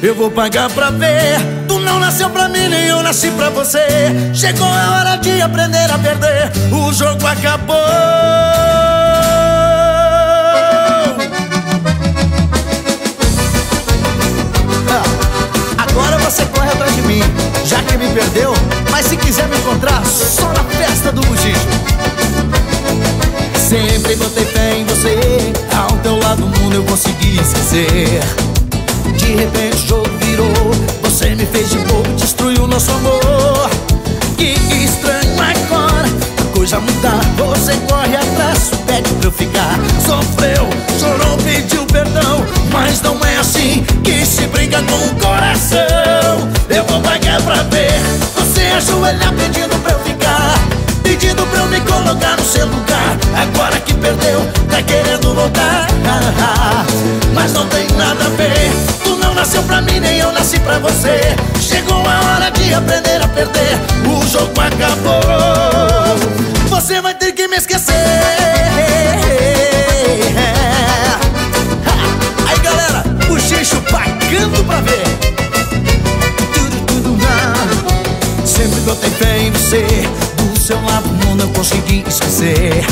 Eu vou pagar pra ver. Tu não nasceu pra mim, nem eu nasci pra você. Chegou a hora de aprender a perder. O jogo acabou. Ah, Agora você corre atrás de mim Já que me perdeu. Mas se quiser me encontrar Só na festa do buchicho Sempre botei fé em você. Ao teu lado do mundo eu consegui esquecer de repente o jogo virou Você me fez de bobo, destruiu nosso amor. Que estranho agora A coisa mudar, você corre atrás Pede pra eu ficar. Sofreu, chorou, pediu perdão. Mas não é assim que se brinca com o coração. Eu vou pagar pra ver Você ajoelhar pedindo pra eu ficar. Pedindo pra eu me colocar no seu lugar. Agora que perdeu, tá querendo voltar. Mas não tem nada a ver nasceu pra mim, nem eu nasci pra você. Chegou a hora de aprender a perder. O jogo acabou. Você vai ter que me esquecer. Aí galera, o Xixo pagando pra ver. Tudo, tudo, não. Sempre botei fé em você. Do seu lado mundo eu consegui esquecer.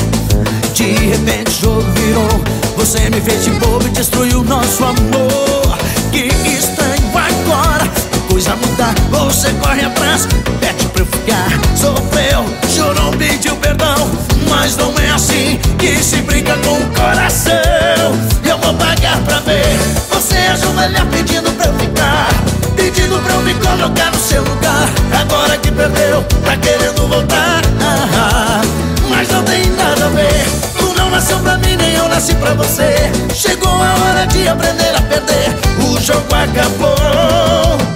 De repente o jogo virou. Você me fez de bobo e destruiu nosso amor coisa muda, você corre atrás Pede pra eu ficar. Sofreu, chorou, pediu perdão. Mas não é assim que se brinca com o coração. Eu vou pagar pra ver. Você ajoelhar pedindo pra eu ficar. Pedindo pra eu me colocar no seu lugar. Agora que perdeu, tá querendo voltar. Mas não tem nada a ver. Tu não nasceu pra mim, nem eu nasci pra você. Chegou a hora de aprender a perder. O jogo acabou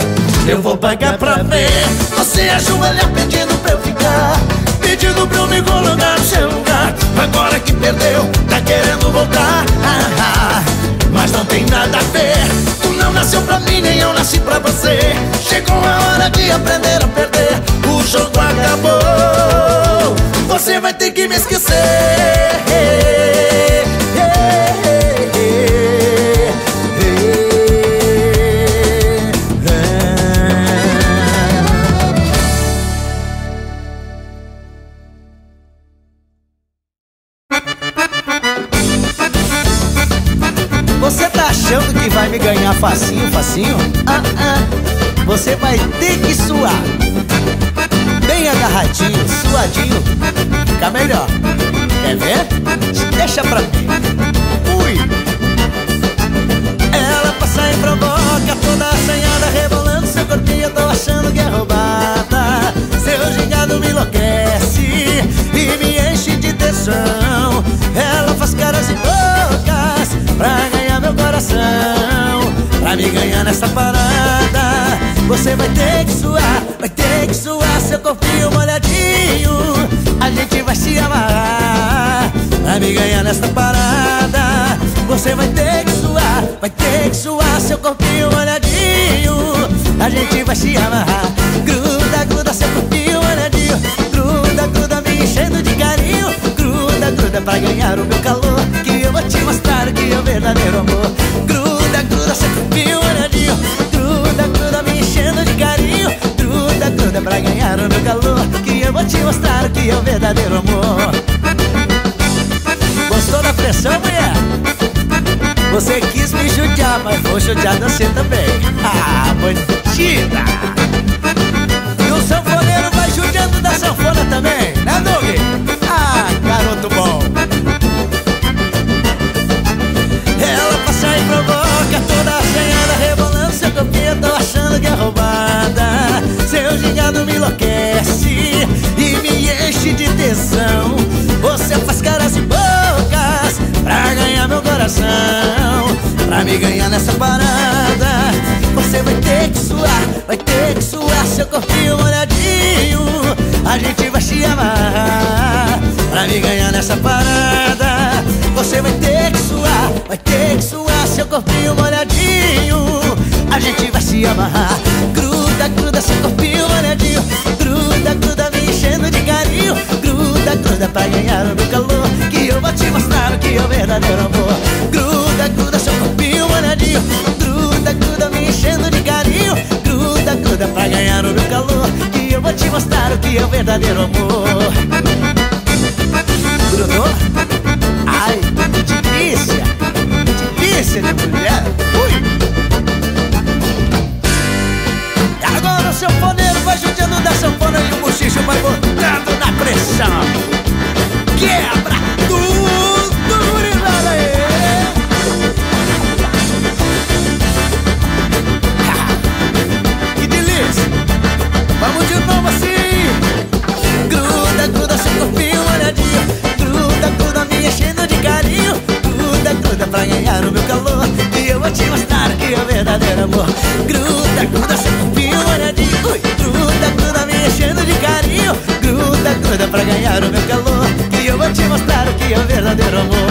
Eu vou pagar pra ver. Você ajoelhar pedindo pra eu ficar Pedindo pra eu me colocar no seu lugar. Agora que perdeu, tá querendo voltar. Ah, ah, Mas não tem nada a ver. Tu não nasceu pra mim, nem eu nasci pra você. Chegou a hora de aprender a perder. O jogo acabou. Você vai ter que me esquecer Gruda pra ganhar o meu calor Que eu vou te mostrar que é o verdadeiro amor. Gruda, gruda seu corpinho molhadinho Gruda, gruda me enchendo de carinho. Gruda, gruda pra ganhar o meu calor Que eu vou te mostrar que é o verdadeiro amor. Gostou da pressão, mulher? Você quis me judiar, mas vou judiar você também. Ah, bandida! E o sanfoneiro vai judiando da sanfona também, Seu gingado me enlouquece E me enche de tesão. Você faz caras e bocas Pra ganhar meu coração Pra me ganhar nessa parada. Você vai ter que suar Vai ter que suar seu corpinho molhadinho. A gente vai te amar Pra me ganhar nessa parada. Você vai ter que suar Vai ter que suar seu corpinho molhadinho. A gente vai se amarrar. Gruda, gruda seu corpinho Tá tenta ganhar o meu calor Que eu vou te mostrar o que é o verdadeiro amor. Gruda, gruda, seu corpinho molhadinho Gruda, gruda, me enchendo de carinho. Gruda, gruda, pra ganhar o meu calor Que eu vou te mostrar o que é o verdadeiro amor. Grudou? Ai, que delícia Que delícia de mulher. Ui! Agora o seu poder vai juntando da sanfona E o bochicho vai botando na pressão. Quebra tudo, gurizada aí Vamos de novo assim. Gruda, gruda seu corpinho molhadinho Gruda, gruda me enchendo de carinho. Gruda, gruda pra ganhar o meu calor. E eu vou te mostrar que é verdadeiro amor. Gruda, gruda seu corpinho molhadinho Gruda, gruda me enchendo de carinho. Gruda, gruda pra ganhar o meu calor eu vou te mostrar o que é o verdadeiro amor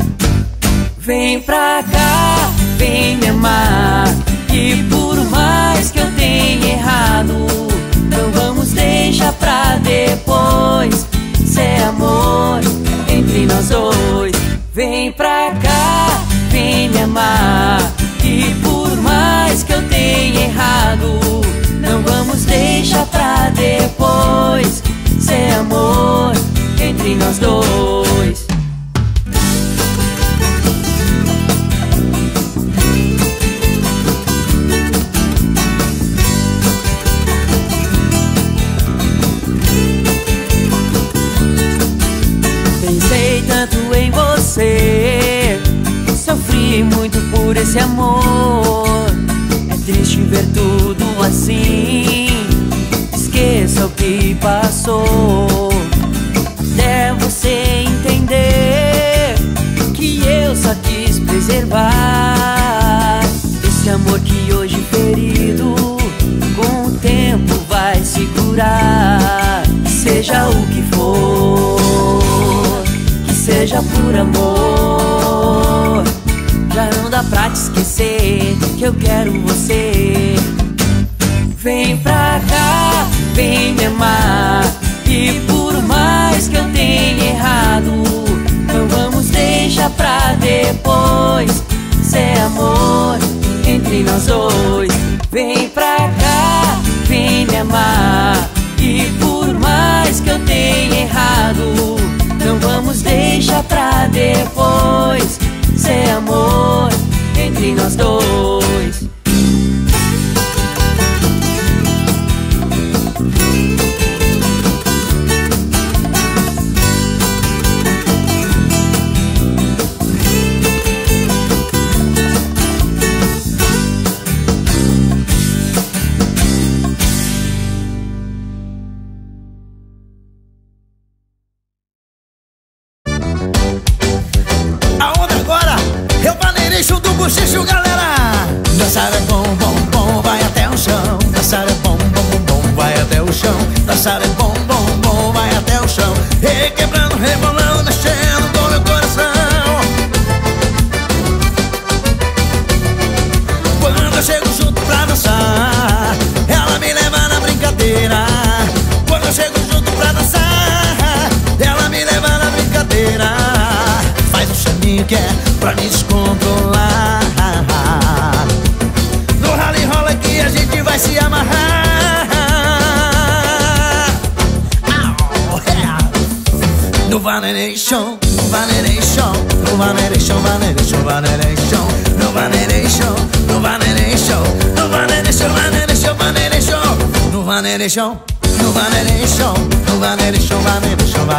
Vem pra cá, vem me amar. E por mais que eu tenha errado, não vamos deixar pra depois. Ser amor entre nós dois. Vem pra cá, vem me amar. E por mais que eu tenha errado, não vamos deixar pra depois. Ser amor entre nós dois. Muito por esse amor. É triste ver tudo assim. Esqueça o que passou. Até você entender que eu só quis preservar esse amor que hoje ferido com o tempo vai se curar. Seja o que for, que seja por amor. Já não dá pra te esquecer que eu quero você. Vem pra cá, vem me amar. E por mais que eu tenha errado, não vamos deixar pra depois. Ser amor entre nós dois. Vem pra cá, vem me amar. E por mais que eu tenha errado, não vamos deixar pra depois. Ser amor entre nós dois.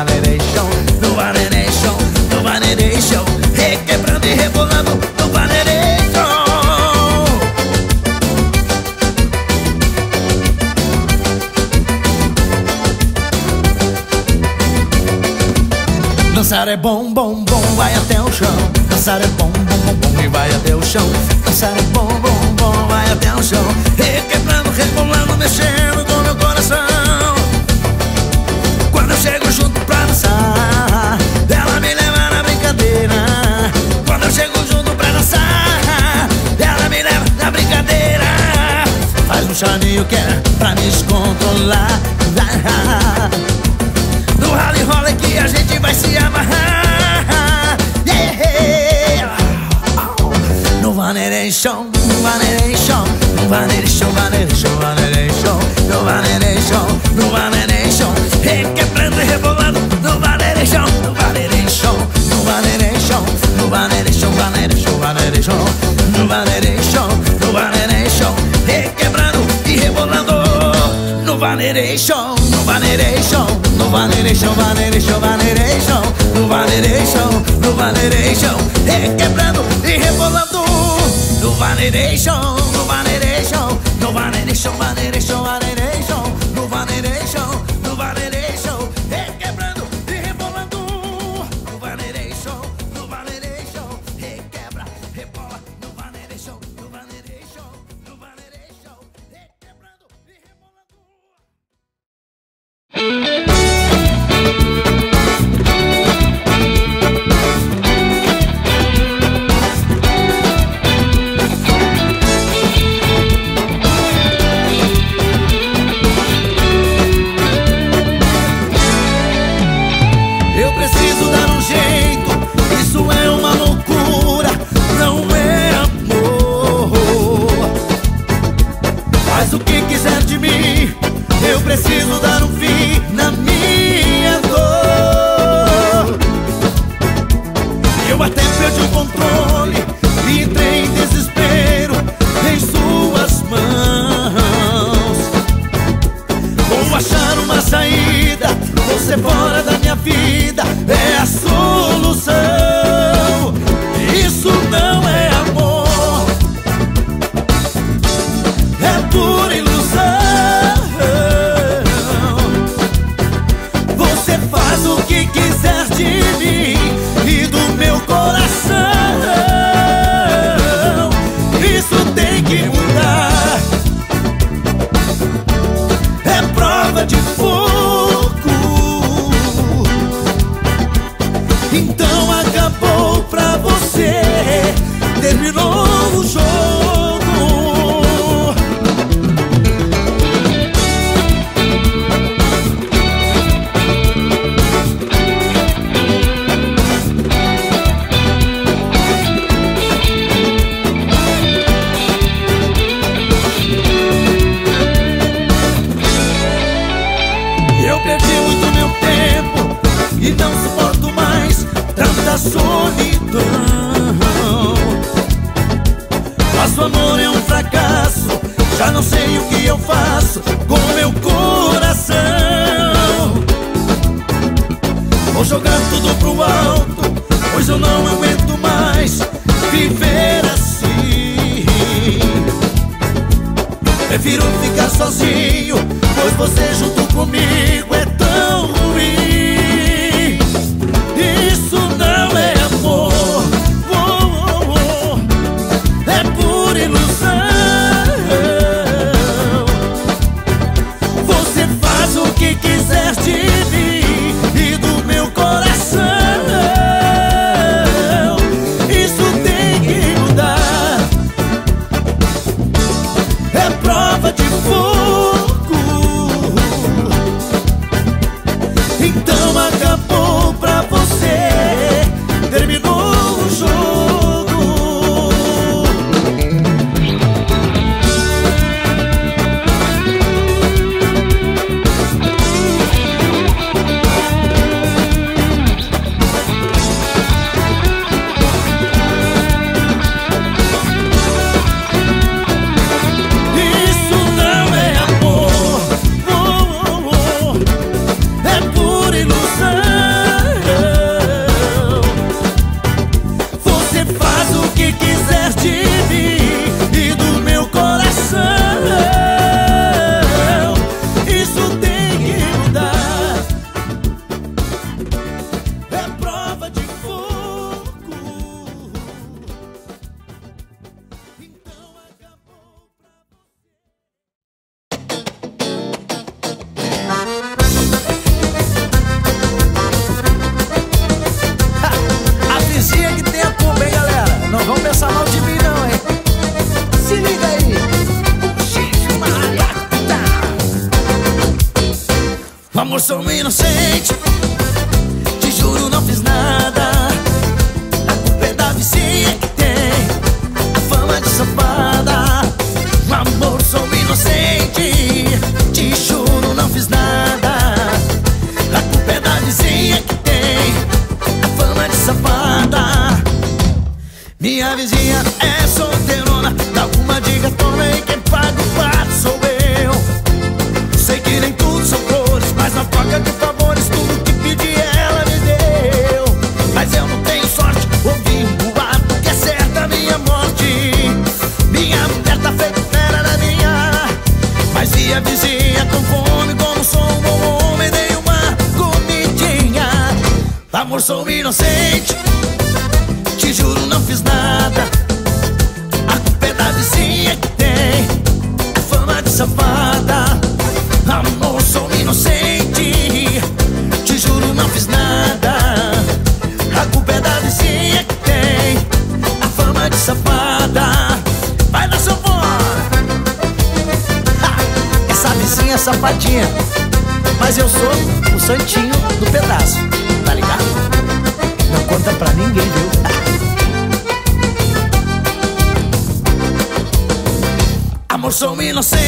Vaneration, no Vaneration, no Vaneration, requebrando e rebolando no Vaneration. Dançar é bom, bom, bom, vai até o chão. Dançar é bom, bom, bom, bom e vai até o chão. Dançar é bom, bom, bom, vai até o chão. Requebrando, rebolando, mexendo com meu coração. Faz um chaninho que é pra me descontrolar. No rally rola que a gente vai se amarrar yeah. No Vaneration, no Vaneration No Vaneration, Vaneration, Vaneration No Vaneration, no Vaneration Requebrando e rebolando No Vaneration, no Vaneration No Vaneration, no Vaneration, Vaneration, Vaneration, no Vaneration, no Vaneration, no Vaneration, Vaneration, Vaneration, no Vaneration, no Vaneration, requebrando e rebolando. No Vaneration, no Vaneration, no Vaneration, Vaneration, Vaneration, fracasso. Já não sei o que eu faço com meu coração. Vou jogar tudo pro alto, pois eu não aguento mais viver assim. Prefiro ficar sozinho, pois você junto comigo é Minha vizinha é solteirona, dá uma dica, toma e quem paga o pato sou eu. Sei que nem tudo são flores, mas na troca de favores tudo que pedi ela me deu. Mas eu não tenho sorte, ouvi um boato que é certa minha morte. Minha mulher tá feita fera na minha, mas minha vizinha com fome como sou um bom homem dei uma comidinha. Amor sou inocente. mí, no sé.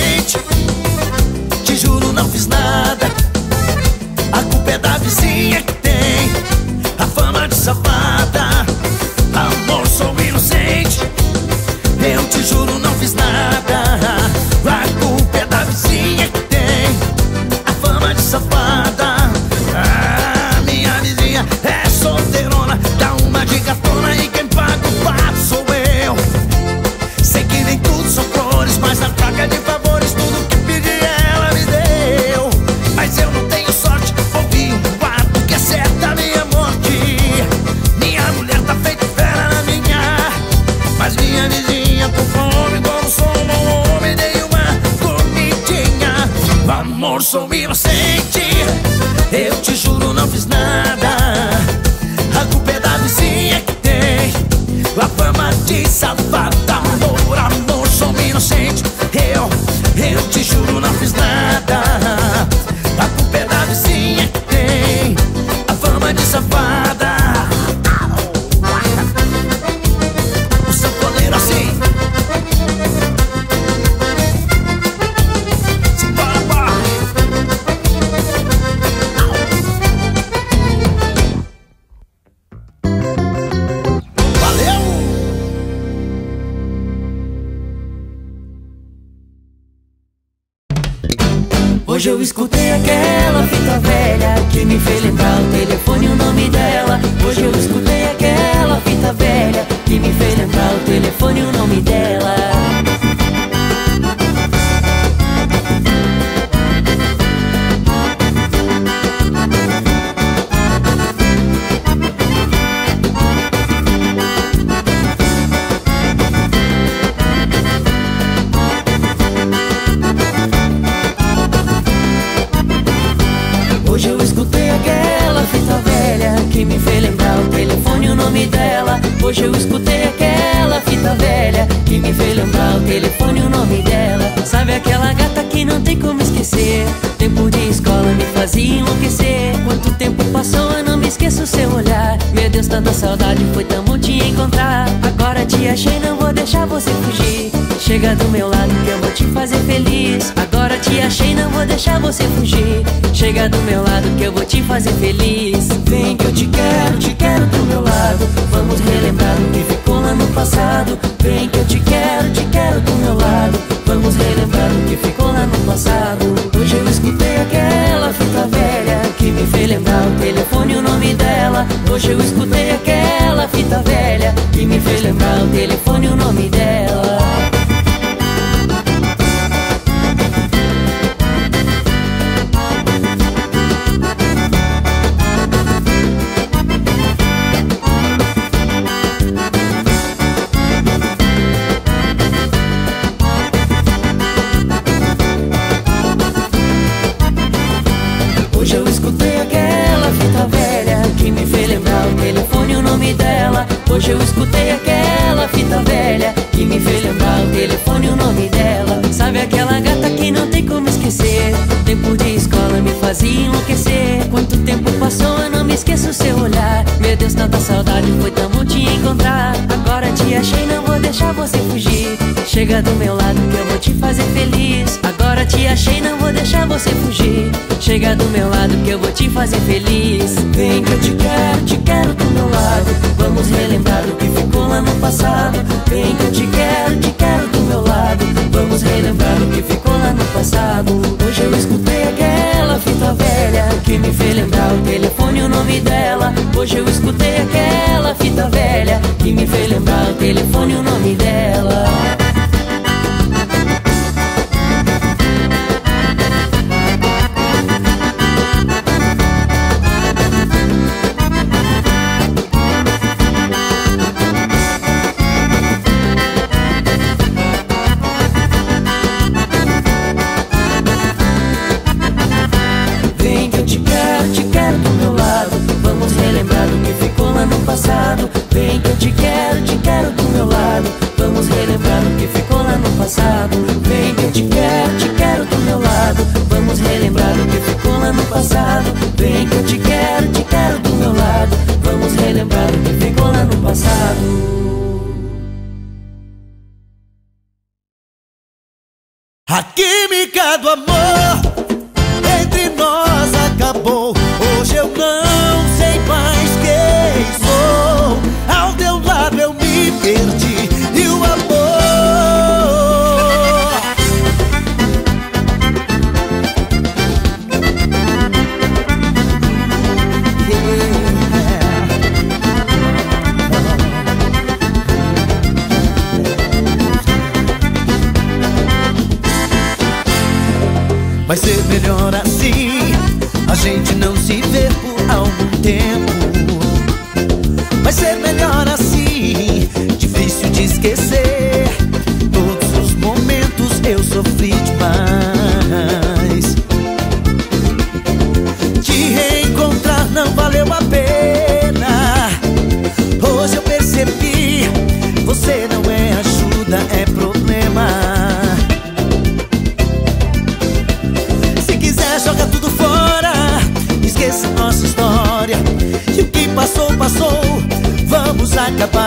Hoje eu escutei aquela fita velha que me fez lembrar o telefone e o nome dela. Hoje eu escutei aquela fita velha que me fez lembrar o telefone e o nome dela. Saudade foi tão bom te encontrar. Agora te achei, não vou deixar você fugir. Chega do meu lado que eu vou te fazer feliz. Agora te achei, não vou deixar você fugir. Chega do meu lado que eu vou te fazer feliz. Vem que eu te quero, te quero do meu lado. Vamos relembrar o que ficou lá no passado. Vem que eu te quero, te quero do meu lado. Vamos relembrar o que ficou lá no passado. Hoje eu escutei aquela fita velha Que me fez lembrar o telefone e o nome dela. Hoje eu escutei aquela fita velha Que me fez lembrar o telefone e o nome dela saudade foi tão bom te encontrar. Agora te achei, não vou deixar você fugir. Chega do meu lado que eu vou te fazer feliz. Agora te achei, não vou deixar você fugir. Chega do meu lado que eu vou te fazer feliz. Vem que eu te quero, te quero do meu lado. Vamos relembrar o que ficou lá no passado. Vem que eu te quero, te quero do meu lado. Vamos relembrar o que ficou lá no passado. Hoje eu escutei aquela me fez lembrar o telefone e o nome dela. Hoje eu escutei aquela fita velha Que me fez lembrar o telefone e o nome dela A química do amor. Deixa eu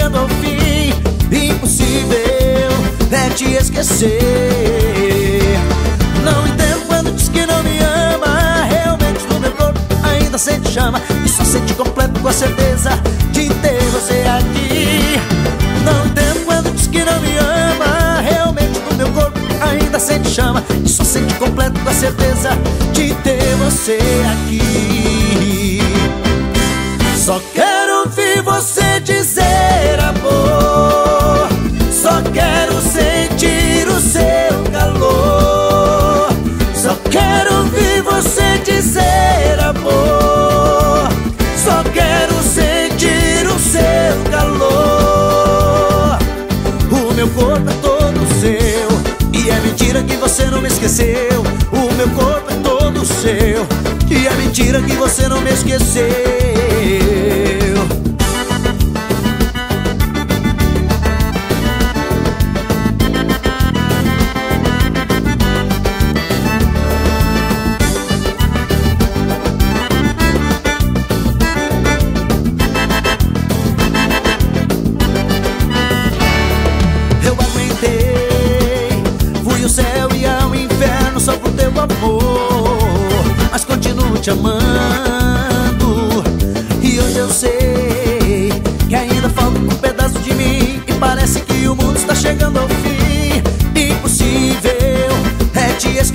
chegando ao fim. Impossível é te esquecer. Não entendo quando diz que não me ama. Realmente no meu corpo ainda sente chama. E só sente completo com a certeza de ter você aqui. Não entendo quando diz que não me ama. Realmente no meu corpo ainda sente chama. E só sente completo com a certeza de ter você aqui. Só quero ouvir você dizer quero ouvir você dizer amor. Só quero sentir o seu calor. O meu corpo é todo seu. E é mentira que você não me esqueceu. O meu corpo é todo seu. E é mentira que você não me esqueceu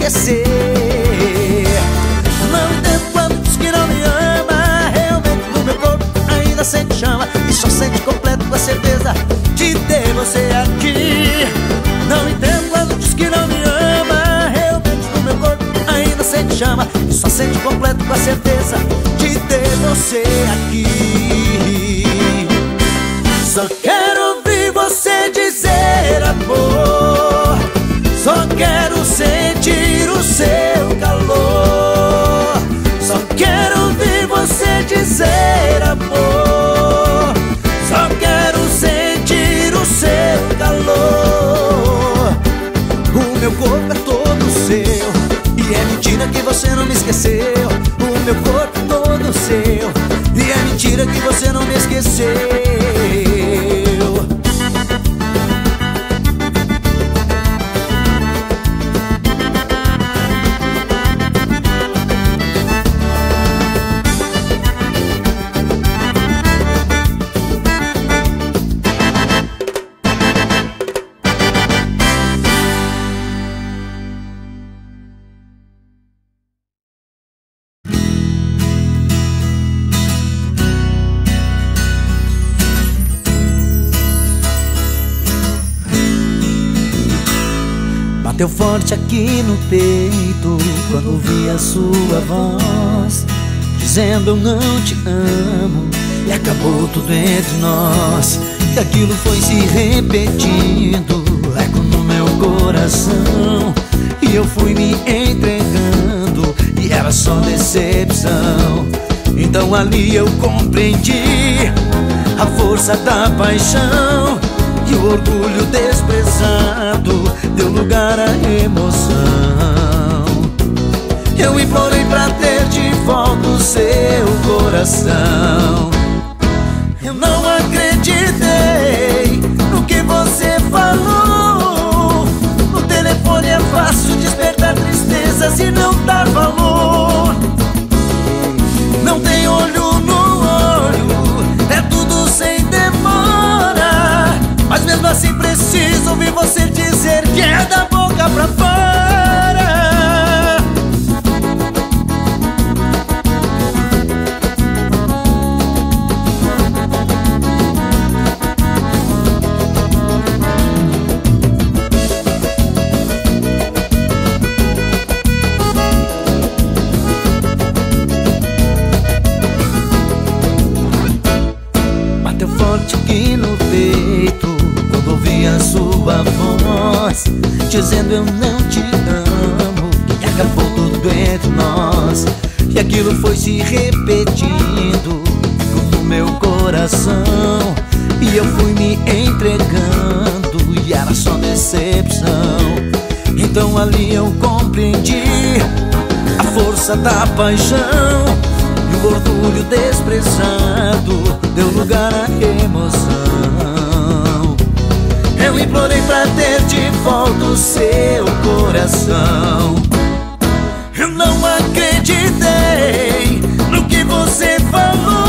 esquecer Não entendo quando diz que não me ama Realmente no meu corpo ainda sente chama E só sente completo com a certeza de ter você aqui. Não entendo quando diz que não me ama Realmente no meu corpo ainda sente chama E só sente completo com a certeza de ter você aqui. Só quero ouvir você dizer amor Só quero sentir o seu calor. Só quero ouvir você dizer amor. Só quero sentir o seu calor. O meu corpo é todo seu. E é mentira que você não me esqueceu. O meu corpo é todo seu. E é mentira que você não me esqueceu Bateu forte aqui no peito quando ouvi a sua voz Dizendo eu não te amo. E acabou tudo entre nós. E aquilo foi se repetindo Eco no meu coração. E eu fui me entregando E era só decepção. Então ali eu compreendi A força da paixão E o orgulho desprezado Deu lugar à emoção. Eu implorei pra ter de volta o seu coração. Eu não acreditei no que você falou. No telefone é fácil despertar tristeza se não dá valor mesmo assim preciso ouvir você dizer que é da boca pra fora Dizendo eu não te amo. E acabou tudo entre nós. E aquilo foi se repetindo No meu coração. E eu fui me entregando E era só decepção. Então ali eu compreendi A força da paixão e o orgulho desprezado. Deu lugar à emoção Eu implorei pra ter de volta o seu coração. Eu não acreditei no que você falou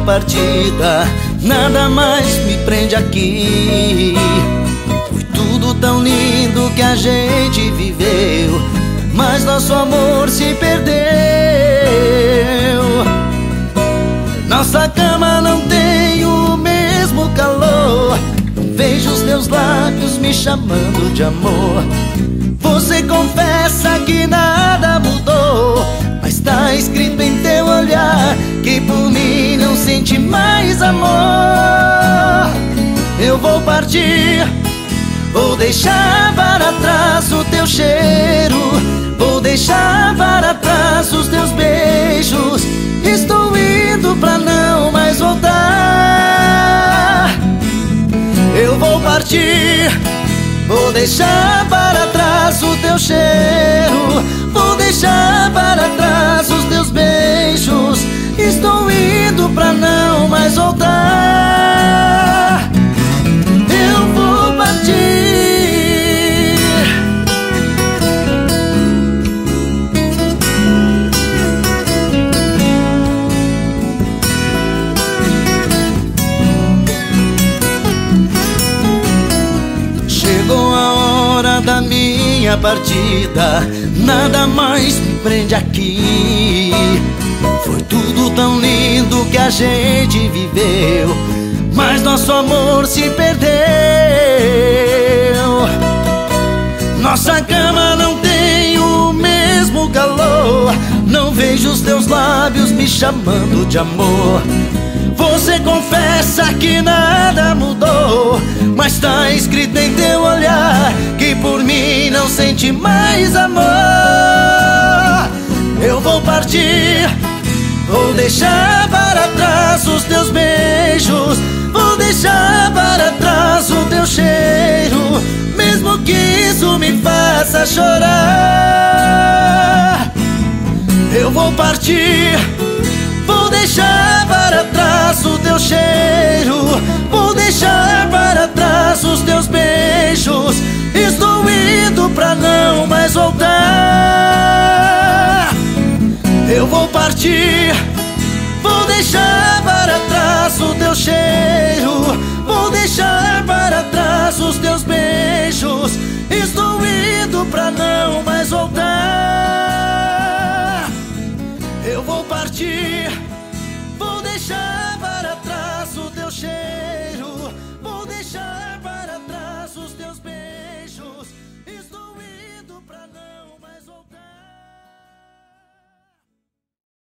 partida, nada mais me prende aqui. Foi tudo tão lindo que a gente viveu, mas nosso amor se perdeu. Nossa cama não tem o mesmo calor. Não vejo os teus lábios me chamando de amor. Você confessa que nada mudou, mas tá escrito em teu olhar que por sente mais amor. Eu vou partir, vou deixar para trás o teu cheiro, vou deixar para trás os teus beijos. Estou indo pra não mais voltar. Eu vou partir, vou deixar para trás o teu cheiro, Estou indo pra não mais voltar. Eu vou partir. Chegou a hora da minha partida, nada mais me prende aqui. Foi tudo tão lindo que a gente viveu, mas nosso amor se perdeu. Nossa cama não tem o mesmo calor, não vejo os teus lábios me chamando de amor. Você confessa que nada mudou, mas tá escrito em teu olhar que por mim não sente mais amor. partir. Vou deixar para trás os teus beijos. Vou deixar para trás o teu cheiro. Mesmo que isso me faça chorar. Eu vou partir. Vou deixar para trás o teu cheiro. Vou deixar para trás os teus beijos. Estou indo pra não mais voltar vou partir. Vou deixar para trás o teu cheiro. Vou deixar para trás os teus beijos. Estou indo pra não mais voltar. Eu vou partir.